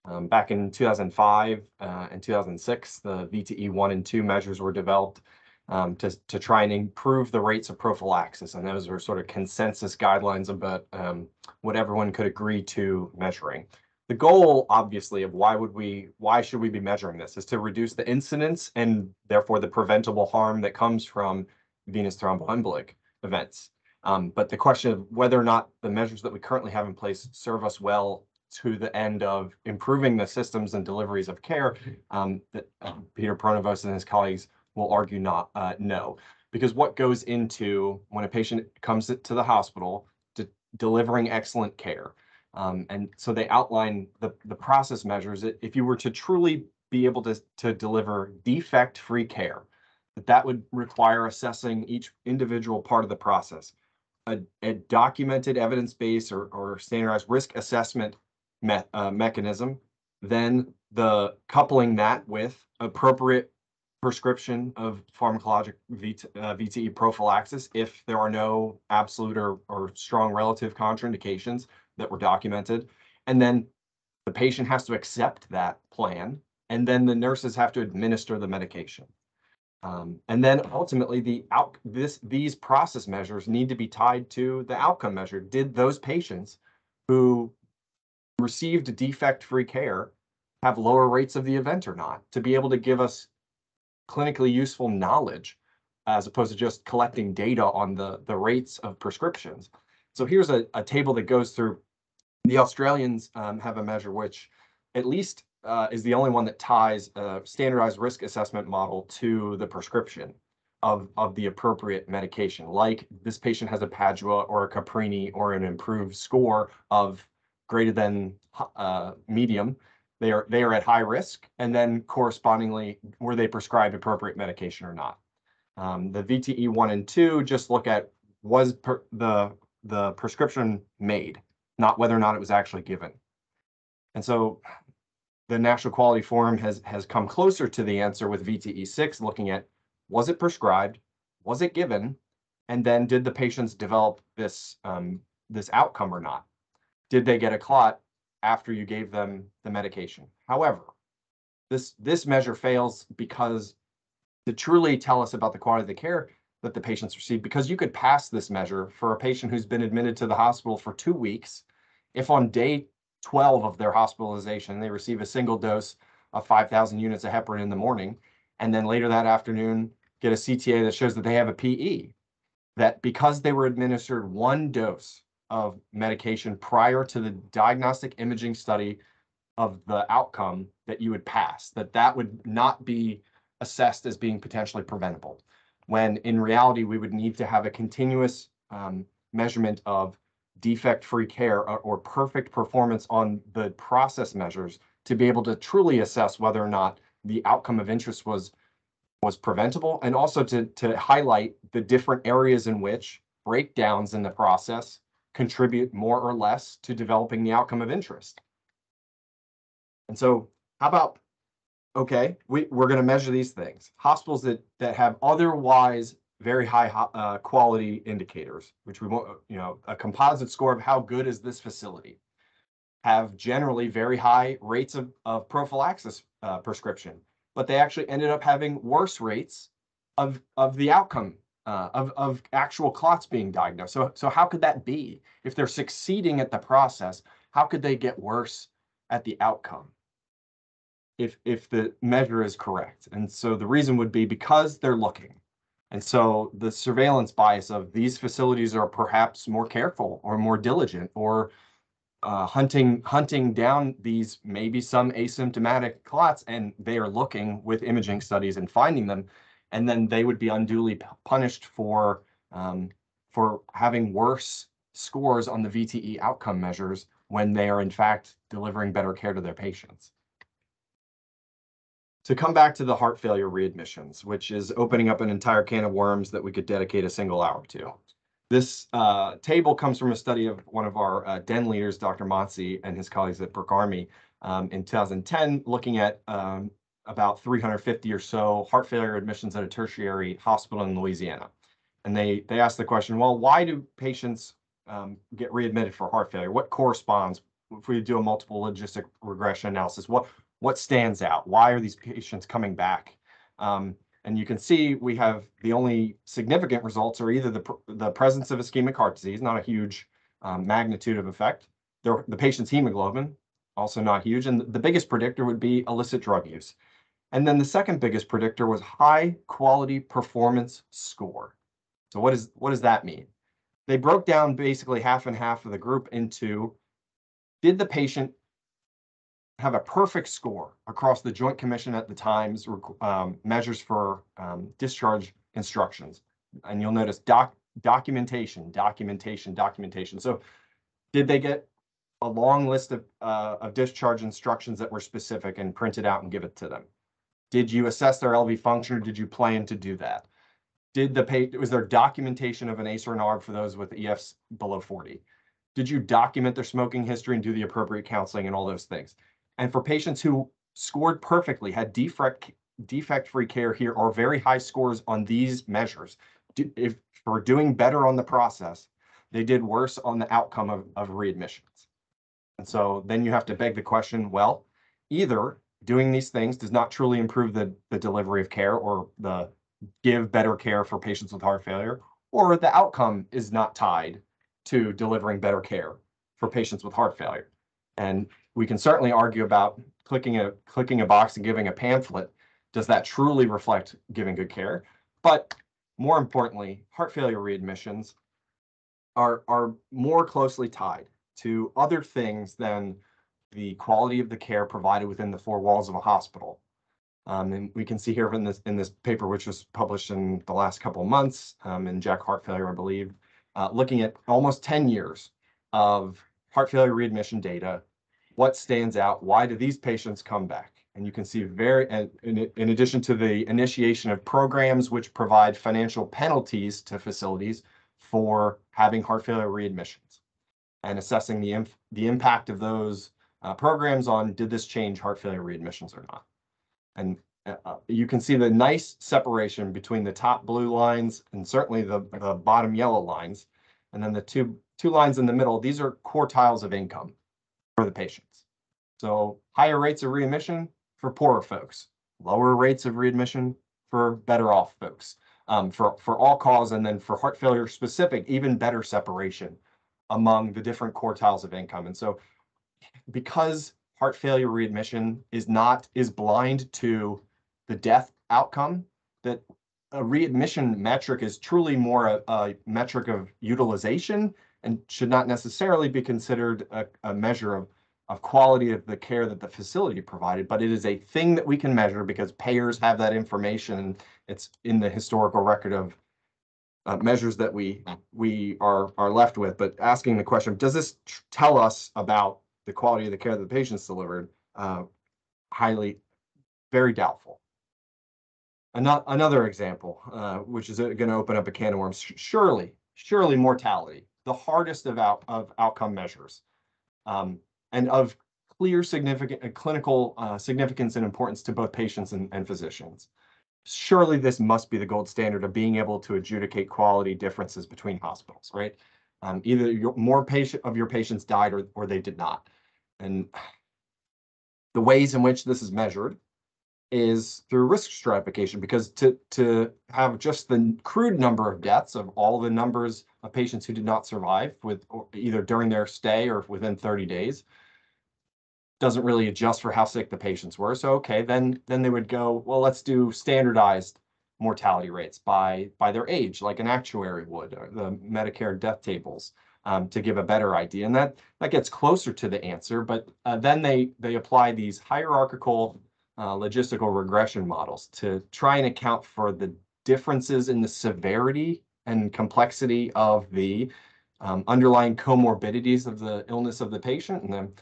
[SPEAKER 4] Um, back in 2005 uh, and 2006, the VTE 1 and 2 measures were developed um, to, to try and improve the rates of prophylaxis. And those were sort of consensus guidelines about um, what everyone could agree to measuring. The goal, obviously, of why would we, why should we be measuring this is to reduce the incidence and therefore the preventable harm that comes from venous thromboembolic events. Um, but the question of whether or not the measures that we currently have in place serve us well to the end of improving the systems and deliveries of care, um, that uh, Peter Pronovost and his colleagues will argue not uh, no. Because what goes into when a patient comes to the hospital to delivering excellent care. Um, and so they outline the, the process measures. If you were to truly be able to, to deliver defect-free care, that that would require assessing each individual part of the process. A, a documented evidence base or, or standardized risk assessment me, uh, mechanism, then the coupling that with appropriate prescription of pharmacologic VT, uh, VTE prophylaxis if there are no absolute or, or strong relative contraindications that were documented. And then the patient has to accept that plan, and then the nurses have to administer the medication. Um, and then ultimately the out, this, these process measures need to be tied to the outcome measure. Did those patients who received defect-free care have lower rates of the event or not? To be able to give us clinically useful knowledge as opposed to just collecting data on the, the rates of prescriptions. So here's a, a table that goes through, the Australians um, have a measure which at least uh, is the only one that ties a standardized risk assessment model to the prescription of, of the appropriate medication. Like this patient has a Padua or a Caprini or an improved score of greater than uh, medium. They are, they are at high risk. And then correspondingly, were they prescribed appropriate medication or not? Um, the VTE one and two just look at was per, the, the prescription made, not whether or not it was actually given. And so the National Quality Forum has, has come closer to the answer with VTE six, looking at was it prescribed, was it given, and then did the patients develop this, um, this outcome or not? Did they get a clot after you gave them the medication? However, this, this measure fails because to truly tell us about the quality of the care that the patients receive, because you could pass this measure for a patient who's been admitted to the hospital for two weeks. If on day 12 of their hospitalization, they receive a single dose of 5,000 units of heparin in the morning, and then later that afternoon, get a CTA that shows that they have a PE, that because they were administered one dose of medication prior to the diagnostic imaging study of the outcome that you would pass, that that would not be assessed as being potentially preventable. When in reality, we would need to have a continuous um, measurement of defect-free care or, or perfect performance on the process measures to be able to truly assess whether or not the outcome of interest was was preventable and also to, to highlight the different areas in which breakdowns in the process contribute more or less to developing the outcome of interest. And so how about, okay, we, we're going to measure these things. Hospitals that, that have otherwise very high uh, quality indicators, which we want, you know, a composite score of how good is this facility, have generally very high rates of, of prophylaxis uh, prescription, but they actually ended up having worse rates of, of the outcome uh, of, of actual clots being diagnosed. So, so how could that be? If they're succeeding at the process, how could they get worse at the outcome? If, if the measure is correct. And so the reason would be because they're looking. And so the surveillance bias of these facilities are perhaps more careful or more diligent or uh, hunting hunting down these maybe some asymptomatic clots and they are looking with imaging studies and finding them and then they would be unduly punished for um, for having worse scores on the VTE outcome measures when they are in fact delivering better care to their patients. To come back to the heart failure readmissions, which is opening up an entire can of worms that we could dedicate a single hour to. This uh, table comes from a study of one of our uh, DEN leaders, Dr. Motzi, and his colleagues at Brooke Army um, in 2010, looking at um, about 350 or so heart failure admissions at a tertiary hospital in Louisiana. And they, they asked the question, well, why do patients um, get readmitted for heart failure? What corresponds? If we do a multiple logistic regression analysis, what, what stands out? Why are these patients coming back? Um, and you can see we have the only significant results are either the, the presence of ischemic heart disease, not a huge um, magnitude of effect, the, the patient's hemoglobin, also not huge, and the biggest predictor would be illicit drug use. And then the second biggest predictor was high quality performance score. So what, is, what does that mean? They broke down basically half and half of the group into, did the patient have a perfect score across the Joint Commission at the times um, measures for um, discharge instructions. And you'll notice doc documentation, documentation, documentation. So did they get a long list of, uh, of discharge instructions that were specific and printed out and give it to them? Did you assess their LV function or did you plan to do that? Did the pay, was there documentation of an ACE or an ARB for those with EFs below 40? Did you document their smoking history and do the appropriate counseling and all those things? And for patients who scored perfectly, had defect, defect-free care here or very high scores on these measures, do- if for doing better on the process, they did worse on the outcome of, of readmissions. And so then you have to beg the question, well, either doing these things does not truly improve the, the delivery of care or the give better care for patients with heart failure, or the outcome is not tied to delivering better care for patients with heart failure. And we can certainly argue about clicking a, clicking a box and giving a pamphlet. Does that truly reflect giving good care? But more importantly, heart failure readmissions are, are more closely tied to other things than the quality of the care provided within the four walls of a hospital. Um, and we can see here in this, in this paper, which was published in the last couple of months, um, in JACC Heart Failure, I believe, uh, looking at almost ten years of heart failure readmission data. What stands out? Why do these patients come back? And you can see very, and in, in addition to the initiation of programs which provide financial penalties to facilities for having heart failure readmissions and assessing the, the impact of those uh, programs on did this change heart failure readmissions or not? And uh, uh, you can see the nice separation between the top blue lines and certainly the, the bottom yellow lines. And then the two, two lines in the middle, these are quartiles of income for the patients. So higher rates of readmission for poorer folks, lower rates of readmission for better off folks. Um, for, for all cause and then for heart failure specific, even better separation among the different quartiles of income. And so because heart failure readmission is not, is blind to the death outcome, that a readmission metric is truly more a, a metric of utilization and should not necessarily be considered a, a measure of, of quality of the care that the facility provided, but it is a thing that we can measure because payers have that information. It's in the historical record of uh, measures that we, we are, are left with, but asking the question, does this tell us about the quality of the care that the patients delivered? Uh, highly, very doubtful. Ano- Another example, uh, which is going to open up a can of worms, surely, surely mortality, the hardest of out, of outcome measures. Um, and of clear significant, uh, clinical, uh, significance and importance to both patients and, and physicians. Surely this must be the gold standard of being able to adjudicate quality differences between hospitals, right? Um, either your, more patient of your patients died or, or they did not. And the ways in which this is measured is through risk stratification, because to, to have just the crude number of deaths of all the numbers of patients who did not survive with either during their stay or within thirty days doesn't really adjust for how sick the patients were. So, okay, then, then they would go, well, let's do standardized mortality rates by, by their age, like an actuary would, the Medicare death tables, um, to give a better idea. And that, that gets closer to the answer, but, uh, then they, they apply these hierarchical, uh, logistical regression models to try and account for the differences in the severity and complexity of the, um, underlying comorbidities of the illness of the patient. And then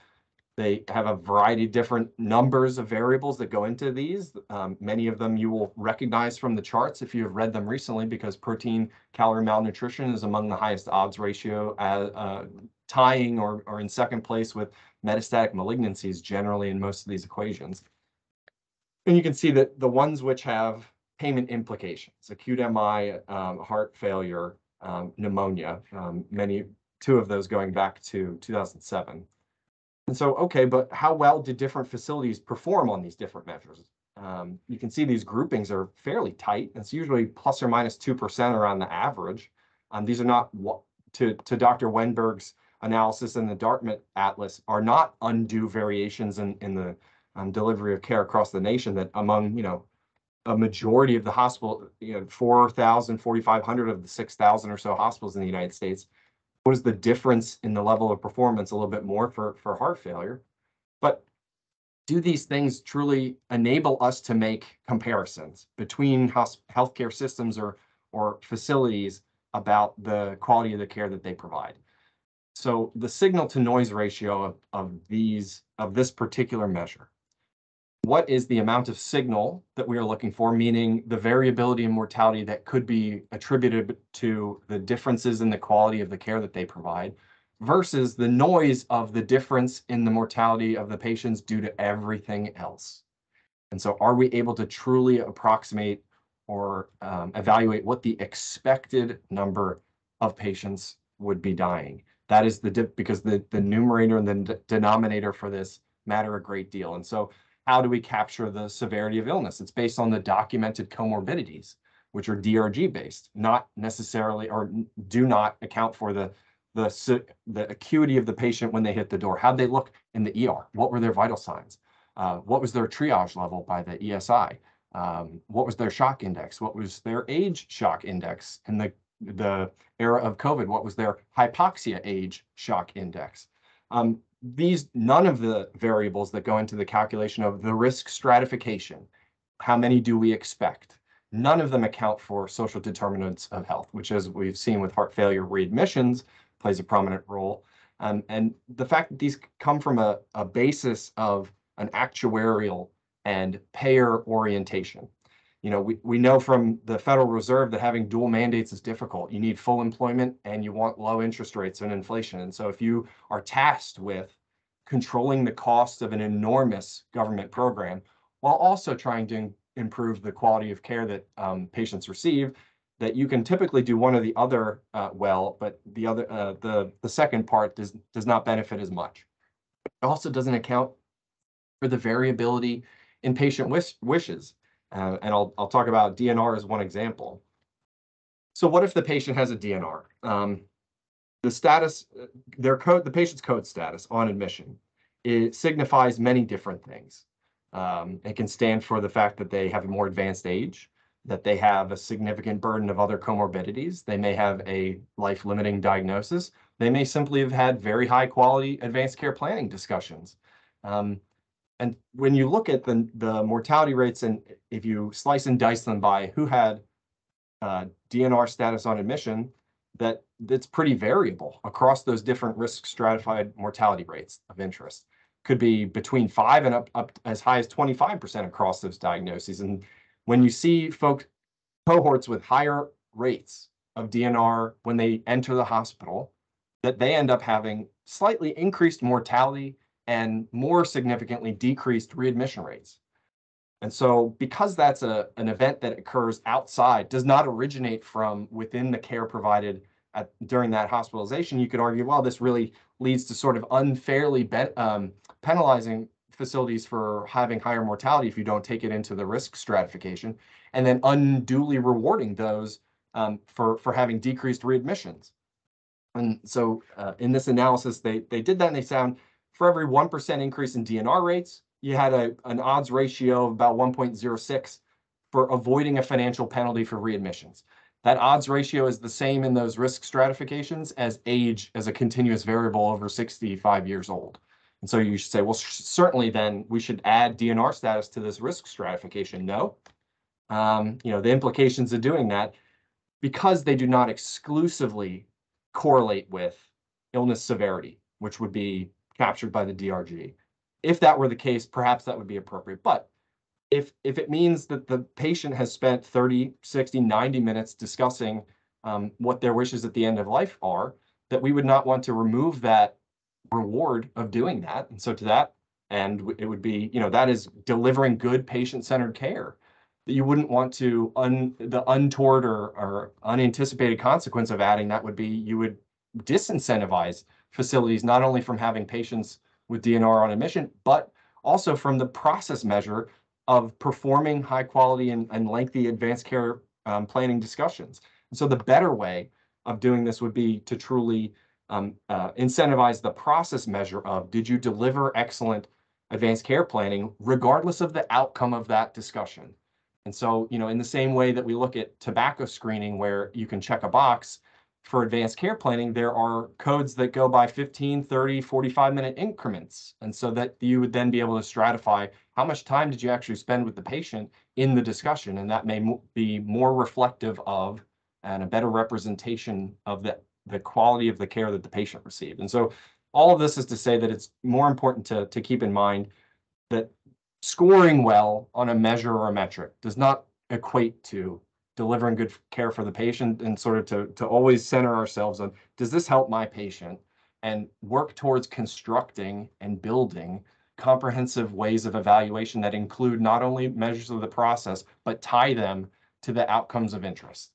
[SPEAKER 4] they have a variety of different numbers of variables that go into these. Um, many of them you will recognize from the charts if you have read them recently because protein calorie malnutrition is among the highest odds ratio uh, uh, tying or, or in second place with metastatic malignancies generally in most of these equations. And you can see that the ones which have payment implications, acute MI, um, heart failure, um, pneumonia, um, many, two of those going back to 2007. And so, okay, but how well did different facilities perform on these different measures? Um, you can see these groupings are fairly tight. It's usually plus or minus 2% around the average. Um, these are not to, to Dr. Wennberg's analysis in the Dartmouth Atlas are not undue variations in, in the um, delivery of care across the nation that among, you know, a majority of the hospital, you know, 4,000, 4,500 of the 6,000 or so hospitals in the United States what is the difference in the level of performance a little bit more for, for heart failure? But do these things truly enable us to make comparisons between healthcare systems or, or facilities about the quality of the care that they provide? So the signal to noise ratio of, of these, of this particular measure what is the amount of signal that we are looking for, meaning the variability in mortality that could be attributed to the differences in the quality of the care that they provide versus the noise of the difference in the mortality of the patients due to everything else. And so are we able to truly approximate or um, evaluate what the expected number of patients would be dying? That is the dip because the, the numerator and the denominator for this matter a great deal. And so how do we capture the severity of illness? It's based on the documented comorbidities, which are DRG based, not necessarily or do not account for the the the acuity of the patient when they hit the door. How'd they look in the ER? What were their vital signs? Uh, what was their triage level by the ESI? Um, what was their shock index? What was their age shock index in the the era of COVID? What was their hypoxia age shock index? Um, these none of the variables that go into the calculation of the risk stratification. How many do we expect? None of them account for social determinants of health, which, as we've seen with heart failure readmissions, plays a prominent role. Um, and the fact that these come from a, a basis of an actuarial and payer orientation. You know, we, we know from the Federal Reserve that having dual mandates is difficult. You need full employment and you want low interest rates and inflation. And so if you are tasked with controlling the cost of an enormous government program while also trying to improve the quality of care that um, patients receive, that you can typically do one or the other uh, well, but the other uh, the the second part does does not benefit as much. It also doesn't account for the variability in patient wish, wishes, uh, and I'll I'll talk about DNR as one example. So what if the patient has a DNR? Um, the status, their code, the patient's code status on admission, it signifies many different things. Um, it can stand for the fact that they have a more advanced age, that they have a significant burden of other comorbidities. They may have a life limiting diagnosis. They may simply have had very high quality advanced care planning discussions. Um, and when you look at the, the mortality rates and if you slice and dice them by who had uh, DNR status on admission, that that's pretty variable across those different risk stratified mortality rates of interest. Could be between five and up, up as high as 25% across those diagnoses. And when you see folks cohorts with higher rates of DNR when they enter the hospital, that they end up having slightly increased mortality and more significantly decreased readmission rates. And so because that's a, an event that occurs outside, does not originate from within the care provided at, during that hospitalization, you could argue, well, this really leads to sort of unfairly be, um, penalizing facilities for having higher mortality if you don't take it into the risk stratification, and then unduly rewarding those um, for for having decreased readmissions. And so uh, in this analysis, they they did that and they found for every one percent increase in DNR rates, you had a an odds ratio of about 1.06 for avoiding a financial penalty for readmissions. That odds ratio is the same in those risk stratifications as age as a continuous variable over 65 years old. And so you should say, well, certainly then we should add DNR status to this risk stratification. No. Um, you know, the implications of doing that, because they do not exclusively correlate with illness severity, which would be captured by the DRG. If that were the case, perhaps that would be appropriate. But if if it means that the patient has spent 30, 60, 90 minutes discussing um, what their wishes at the end of life are, that we would not want to remove that reward of doing that. And so to that end, w- it would be, you know, that is delivering good patient-centered care. That you wouldn't want to un, the untoward or, or unanticipated consequence of adding that would be you would disincentivize facilities not only from having patients with DNR on admission, but also from the process measure of performing high quality and, and lengthy advanced care um, planning discussions. And so the better way of doing this would be to truly um, uh, incentivize the process measure of did you deliver excellent advanced care planning regardless of the outcome of that discussion. And so, you know, in the same way that we look at tobacco screening where you can check a box for advanced care planning, there are codes that go by 15, 30, 45 minute increments. And so that you would then be able to stratify how much time did you actually spend with the patient in the discussion? And that may be more reflective of and a better representation of the, the quality of the care that the patient received. And so all of this is to say that it's more important to, to keep in mind that scoring well on a measure or a metric does not equate to delivering good care for the patient and sort of to, to always center ourselves on, does this help my patient? And work towards constructing and building comprehensive ways of evaluation that include not only measures of the process, but tie them to the outcomes of interest.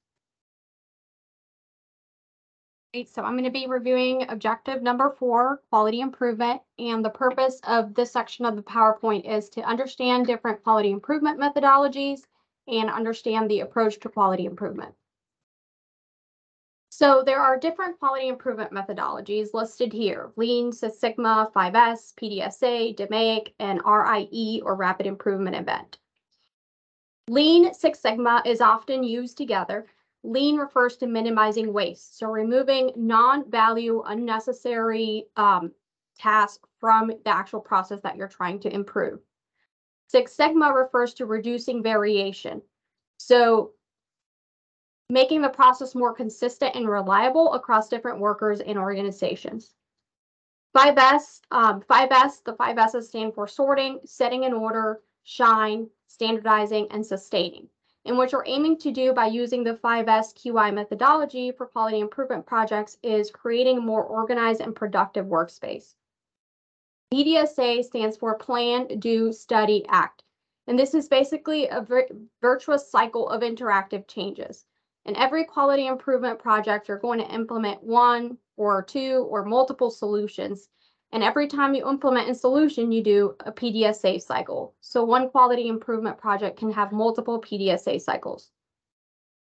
[SPEAKER 3] Great, so I'm going to be reviewing objective number four, quality improvement. And the purpose of this section of the PowerPoint is to understand different quality improvement methodologies and understand the approach to quality improvement. So there are different quality improvement methodologies listed here, Lean, Six Sigma, 5S, PDSA, DMAIC, and RIE or Rapid Improvement Event. Lean Six Sigma is often used together Lean refers to minimizing waste, so removing non-value, unnecessary um, tasks from the actual process that you're trying to improve. Six Sigma refers to reducing variation, so making the process more consistent and reliable across different workers and organizations. 5S, um, 5S, the 5S's stand for sorting, setting in order, shine, standardizing, and sustaining. And what you're aiming to do by using the 5S QI methodology for quality improvement projects is creating a more organized and productive workspace. PDSA stands for Plan, Do, Study, Act. And this is basically a vir virtuous cycle of interactive changes. In every quality improvement project, you're going to implement one or two or multiple solutions and every time you implement a solution, you do a PDSA cycle. So one quality improvement project can have multiple PDSA cycles.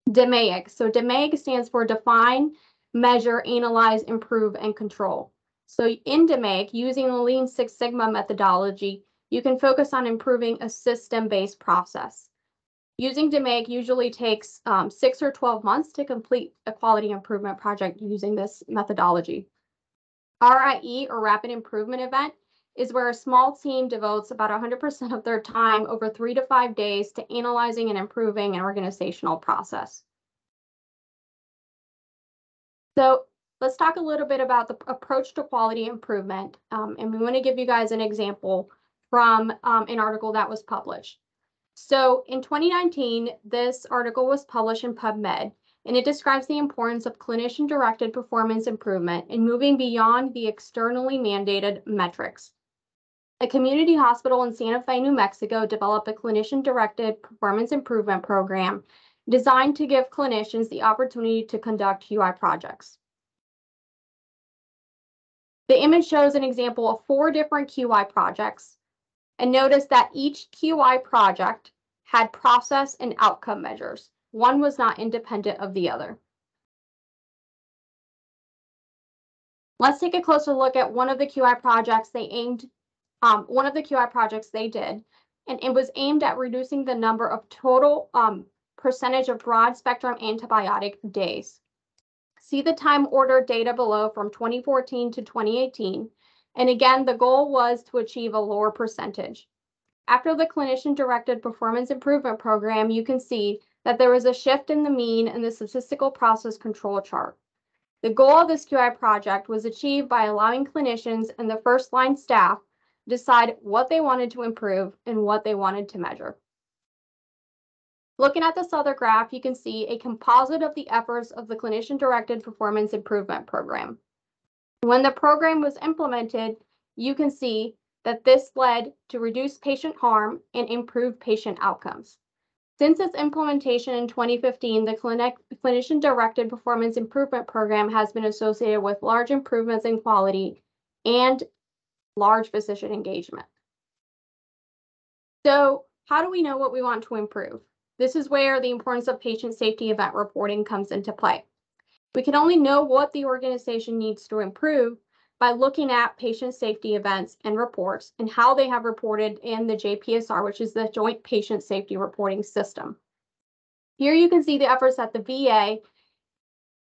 [SPEAKER 3] DMAIC. So DMAIC stands for define, measure, analyze, improve, and control. So in DMAIC, using the Lean Six Sigma methodology, you can focus on improving a system-based process. Using DMAIC usually takes um, six or 12 months to complete a quality improvement project using this methodology. RIE or Rapid Improvement Event is where a small team devotes about 100% of their time over three to five days to analyzing and improving an organizational process. So let's talk a little bit about the approach to quality improvement. Um, and we want to give you guys an example from um, an article that was published. So in 2019, this article was published in PubMed and it describes the importance of clinician-directed performance improvement in moving beyond the externally mandated metrics. A community hospital in Santa Fe, New Mexico developed a clinician-directed performance improvement program designed to give clinicians the opportunity to conduct QI projects. The image shows an example of four different QI projects. And notice that each QI project had process and outcome measures. One was not independent of the other. Let's take a closer look at one of the QI projects they aimed, um, one of the QI projects they did, and it was aimed at reducing the number of total um, percentage of broad spectrum antibiotic days. See the time order data below from 2014 to 2018. And again, the goal was to achieve a lower percentage. After the clinician directed performance improvement program, you can see that there was a shift in the mean in the statistical process control chart. The goal of this QI project was achieved by allowing clinicians and the first line staff decide what they wanted to improve and what they wanted to measure. Looking at this other graph, you can see a composite of the efforts of the clinician-directed performance improvement program. When the program was implemented, you can see that this led to reduced patient harm and improved patient outcomes. Since its implementation in 2015, the clinic, clinician-directed performance improvement program has been associated with large improvements in quality and large physician engagement. So how do we know what we want to improve? This is where the importance of patient safety event reporting comes into play. We can only know what the organization needs to improve by looking at patient safety events and reports and how they have reported in the JPSR, which is the Joint Patient Safety Reporting System. Here you can see the efforts that the VA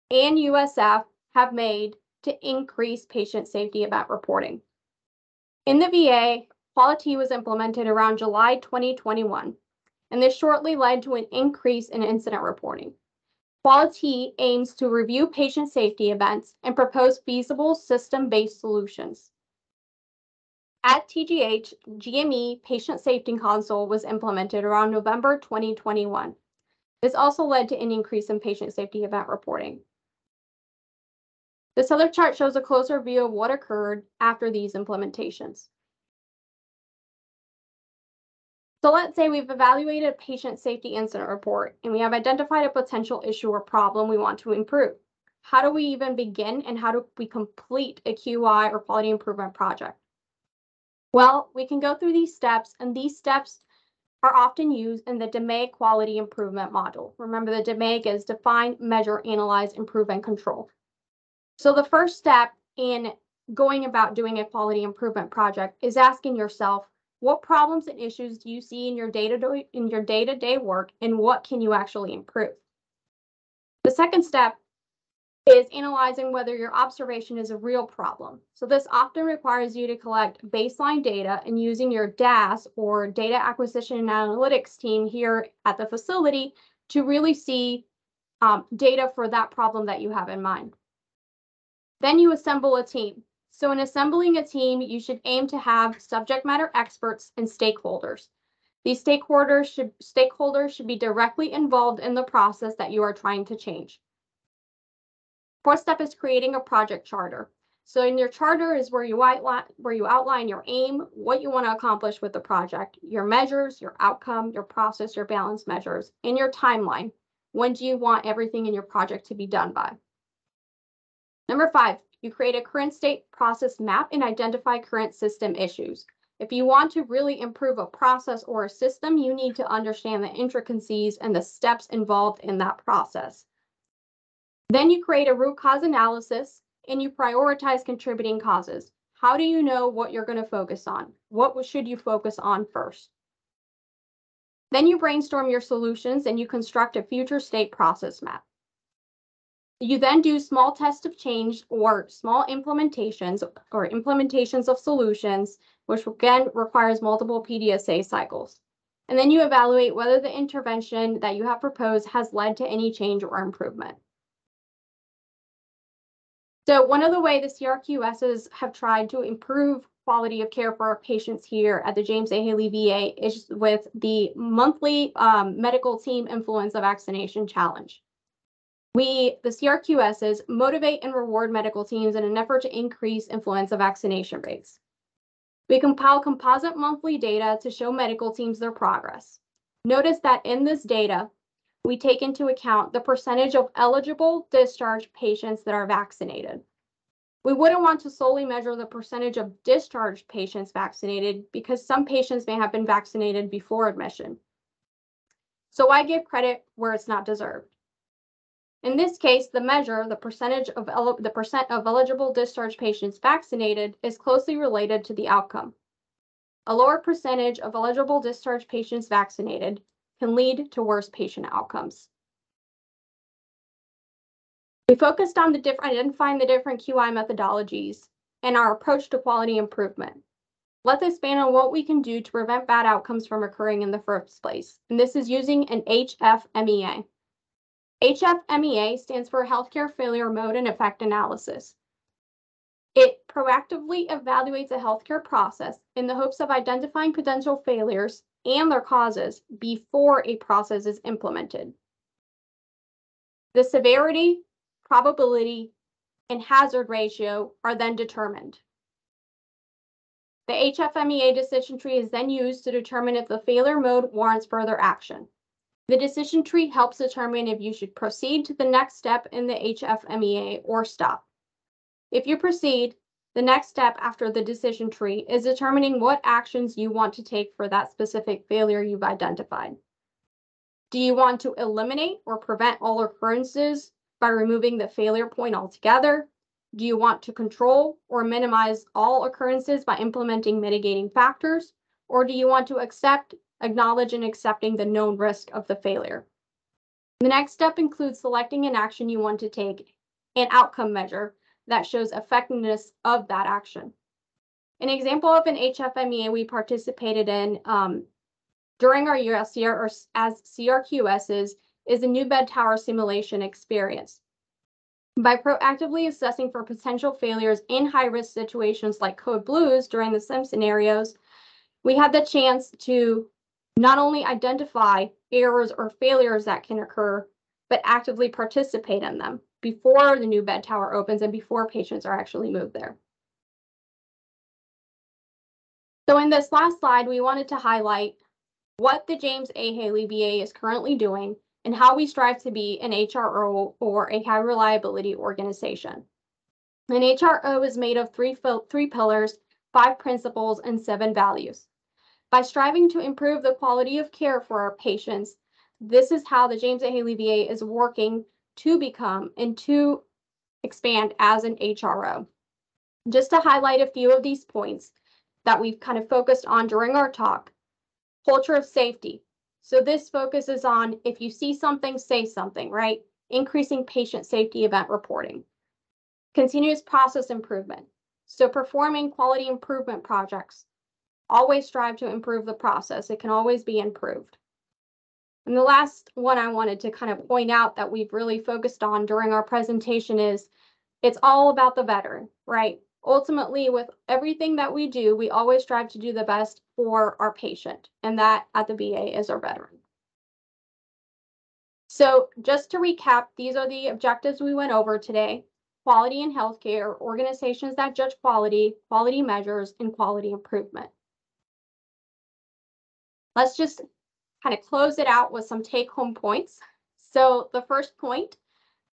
[SPEAKER 3] and USF have made to increase patient safety event reporting. In the VA, Quality was implemented around July 2021, and this shortly led to an increase in incident reporting. Quality aims to review patient safety events and propose feasible system-based solutions. At TGH, GME Patient Safety Console was implemented around November 2021. This also led to an increase in patient safety event reporting. This other chart shows a closer view of what occurred after these implementations. So let's say we've evaluated a patient safety incident report and we have identified a potential issue or problem we want to improve. How do we even begin and how do we complete a QI or quality improvement project? Well, we can go through these steps and these steps are often used in the DMAIC quality improvement module. Remember the DMAIC is define, measure, analyze, improve, and control. So the first step in going about doing a quality improvement project is asking yourself, what problems and issues do you see in your day-to-day in your day-to-day work and what can you actually improve? The second step is analyzing whether your observation is a real problem. So this often requires you to collect baseline data and using your DAS or data acquisition and analytics team here at the facility to really see um, data for that problem that you have in mind. Then you assemble a team. So in assembling a team, you should aim to have subject matter experts and stakeholders. These stakeholders should, stakeholders should be directly involved in the process that you are trying to change. Fourth step is creating a project charter. So in your charter is where you outline where you outline your aim, what you want to accomplish with the project, your measures, your outcome, your process, your balance measures, and your timeline. When do you want everything in your project to be done by? Number five, you create a current state process map and identify current system issues. If you want to really improve a process or a system, you need to understand the intricacies and the steps involved in that process. Then you create a root cause analysis and you prioritize contributing causes. How do you know what you're going to focus on? What should you focus on first? Then you brainstorm your solutions and you construct a future state process map. You then do small tests of change or small implementations or implementations of solutions, which again requires multiple PDSA cycles. And then you evaluate whether the intervention that you have proposed has led to any change or improvement. So one of the way the CRQSs have tried to improve quality of care for our patients here at the James A. Haley VA is with the monthly um, medical team influenza vaccination challenge. We, the CRQSs, motivate and reward medical teams in an effort to increase influenza vaccination rates. We compile composite monthly data to show medical teams their progress. Notice that in this data, we take into account the percentage of eligible discharge patients that are vaccinated. We wouldn't want to solely measure the percentage of discharged patients vaccinated because some patients may have been vaccinated before admission. So I give credit where it's not deserved. In this case, the measure, the percentage of the percent of eligible discharge patients vaccinated is closely related to the outcome. A lower percentage of eligible discharge patients vaccinated can lead to worse patient outcomes. We focused on the identifying the different QI methodologies and our approach to quality improvement. Let's expand on what we can do to prevent bad outcomes from occurring in the first place. And this is using an HFMEA. HFMEA stands for Healthcare Failure Mode and Effect Analysis. It proactively evaluates a healthcare process in the hopes of identifying potential failures and their causes before a process is implemented. The severity, probability, and hazard ratio are then determined. The HFMEA decision tree is then used to determine if the failure mode warrants further action. The decision tree helps determine if you should proceed to the next step in the HFMEA or stop. If you proceed, the next step after the decision tree is determining what actions you want to take for that specific failure you've identified. Do you want to eliminate or prevent all occurrences by removing the failure point altogether? Do you want to control or minimize all occurrences by implementing mitigating factors? Or do you want to accept, acknowledge, and accepting the known risk of the failure? The next step includes selecting an action you want to take, an outcome measure, that shows effectiveness of that action. An example of an HFMEA we participated in um, during our USCR or as CRQSs is a new bed tower simulation experience. By proactively assessing for potential failures in high-risk situations like code blues during the SIM scenarios, we had the chance to not only identify errors or failures that can occur, but actively participate in them before the new bed tower opens and before patients are actually moved there. So in this last slide, we wanted to highlight what the James A. Haley VA is currently doing, and how we strive to be an HRO or a high reliability organization. An HRO is made of three, three pillars, five principles, and seven values. By striving to improve the quality of care for our patients, this is how the James A. Haley VA is working to become and to expand as an HRO. Just to highlight a few of these points that we've kind of focused on during our talk. Culture of safety. So this focuses on if you see something, say something, right? Increasing patient safety event reporting. Continuous process improvement. So performing quality improvement projects. Always strive to improve the process. It can always be improved. And the last one I wanted to kind of point out that we've really focused on during our presentation is it's all about the veteran, right? Ultimately, with everything that we do, we always strive to do the best for our patient, and that at the VA is our veteran. So just to recap, these are the objectives we went over today. Quality in healthcare, organizations that judge quality, quality measures, and quality improvement. Let's just kind of close it out with some take home points. So the first point,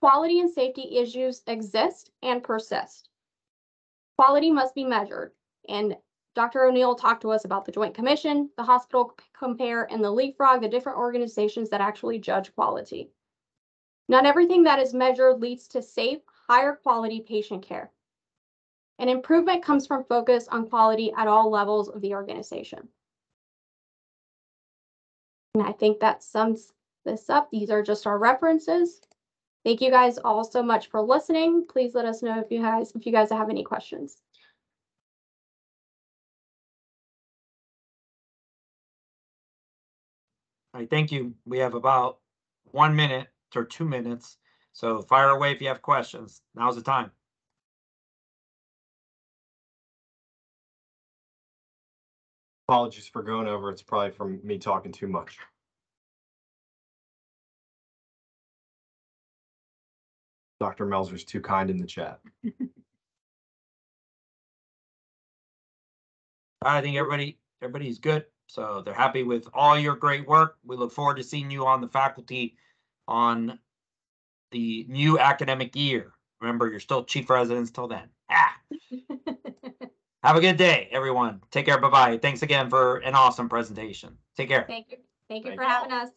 [SPEAKER 3] quality and safety issues exist and persist. Quality must be measured and Dr. O'Neill talked to us about the Joint Commission, the Hospital Compare, and the Leapfrog, the different organizations that actually judge quality. Not everything that is measured leads to safe, higher quality patient care. And improvement comes from focus on quality at all levels of the organization. And I think that sums this up. These are just our references. Thank you guys all so much for listening. Please let us know if you guys, if you guys have any questions.
[SPEAKER 1] All right, thank you. We have about one minute or two minutes. So fire away if you have questions. Now's the time.
[SPEAKER 4] Apologies for going over. It's probably from me talking too much. Dr. Melzer's too kind in the chat.
[SPEAKER 1] I think everybody, everybody's good. So they're happy with all your great work. We look forward to seeing you on the faculty on the new academic year. Remember, you're still chief residents till then. Ah, have a good day, everyone. Take care. Bye-bye. Thanks again for an awesome presentation. Take care.
[SPEAKER 3] Thank you. Thank you
[SPEAKER 4] Thank
[SPEAKER 3] for
[SPEAKER 4] you.
[SPEAKER 3] having us.